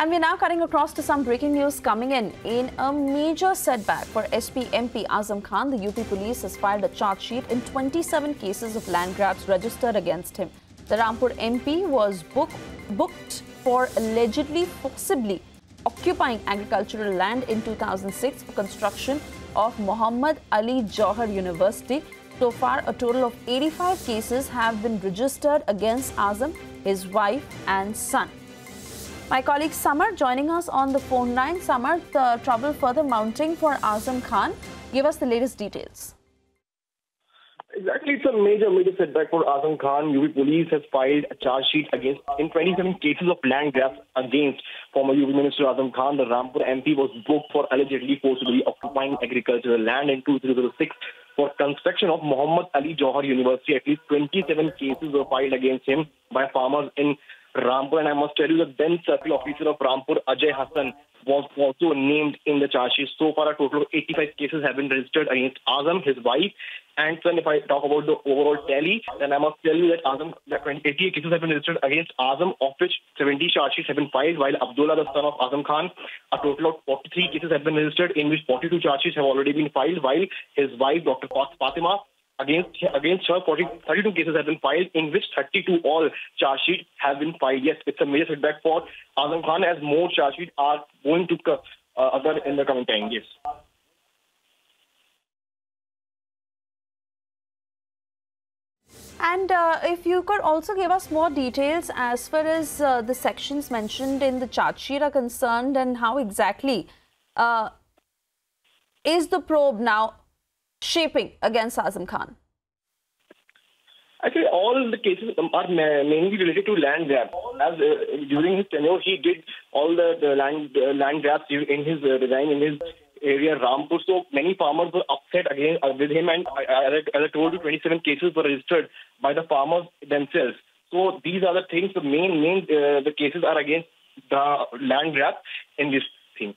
And we're now cutting across to some breaking news coming in. In a major setback for SP MP Azam Khan, the UP police has filed a charge sheet in 27 cases of land grabs registered against him. The Rampur MP was book, booked for allegedly forcibly occupying agricultural land in 2006 for construction of Muhammad Ali Jauhar University. So far, a total of 85 cases have been registered against Azam, his wife and son. My colleague Samar joining us on the phone line. Samar, the trouble further mounting for Azam Khan. Give us the latest details. Exactly, it's a major, major setback for Azam Khan. UP police has filed a charge sheet against in 27 cases of land grabs against former UP Minister Azam Khan. The Rampur MP was booked for allegedly forcibly occupying agricultural land in 2006 for construction of Muhammad Ali Jauhar University. At least 27 cases were filed against him by farmers in Rampur. And I must tell you that then circle officer of Rampur, Ajay Hassan, was also named in the charge. So far, a total of 85 cases have been registered against Azam, his wife, and son. If I talk about the overall tally, then I must tell you that Azam, 88 cases have been registered against Azam, of which 70 charge sheets have been filed, while Abdullah, the son of Azam Khan, a total of 43 cases have been registered, in which 42 charges have already been filed, while his wife, Dr. Fatima, Against against her, 40, 32 cases have been filed, in which 32 all charge sheets have been filed. Yes, it's a major setback for Azam Khan as more charge sheets are going to uh, other in the coming time. Yes. And uh, if you could also give us more details as far as uh, the sections mentioned in the charge sheet are concerned and how exactly uh, is the probe now shaping against Azam Khan? Actually, all the cases are mainly related to land grab. As uh, during his tenure, he did all the, the land uh, land grabs in his uh, design in his area Rampur. So many farmers were upset again uh, with him, and as I, as I told you, 27 cases were registered by the farmers themselves. So these are the things. The main main uh, the cases are against the land grab in this thing.